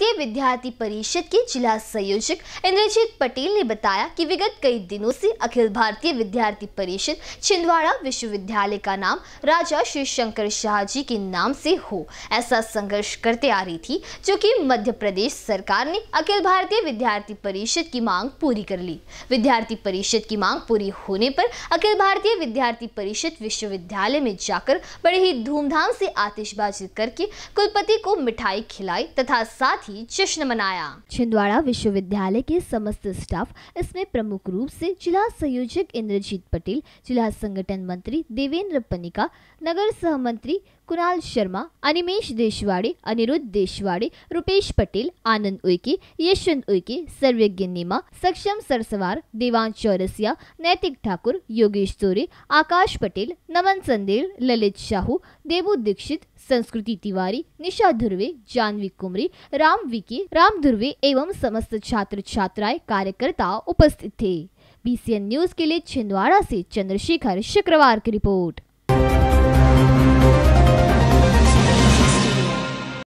भारतीय विद्यार्थी परिषद के जिला संयोजक इंद्रजीत पटेल ने बताया कि विगत कई दिनों से अखिल भारतीय विद्यार्थी परिषद छिंदवाड़ा विश्वविद्यालय का नाम राजा श्री शंकर शाह जी के नाम से हो। ऐसा संघर्ष करते आ रही थी, जो कि मध्य प्रदेश सरकार ने अखिल भारतीय विद्यार्थी परिषद की मांग पूरी कर ली। विद्यार्थी परिषद की मांग पूरी होने पर अखिल भारतीय विद्यार्थी परिषद विश्वविद्यालय में जाकर बड़े ही धूमधाम से आतिशबाजी करके कुलपति को मिठाई खिलाई तथा साथ ही जश्न मनाया। छिंदवाड़ा विश्वविद्यालय के समस्त स्टाफ इसमें प्रमुख रूप से जिला संयोजक इंद्रजीत पटेल, जिला संगठन मंत्री देवेंद्र पनिका, नगर सह मंत्री कुणाल शर्मा, अनिमेश देशवाड़े, अनिरुद्ध देशवाड़े, रुपेश पटेल, आनंद उइके, यशवंत उइके, सर्वज्ञ नेमा, सक्षम सरसवार, देवांश चौरसिया, नैतिक ठाकुर, योगेश सोरे आकाश पटेल, नमन संदेल, ललित शाहू, देवू दीक्षित, संस्कृति तिवारी, निशा धुर्वे, जानवी कुमरी राम विकी, राम दुर्वे एवं समस्त छात्र छात्राएँ कार्यकर्ता उपस्थित थे। बीसीएन न्यूज़ के लिए छिंदवाड़ा से चंद्रशेखर शुक्रवार की रिपोर्ट।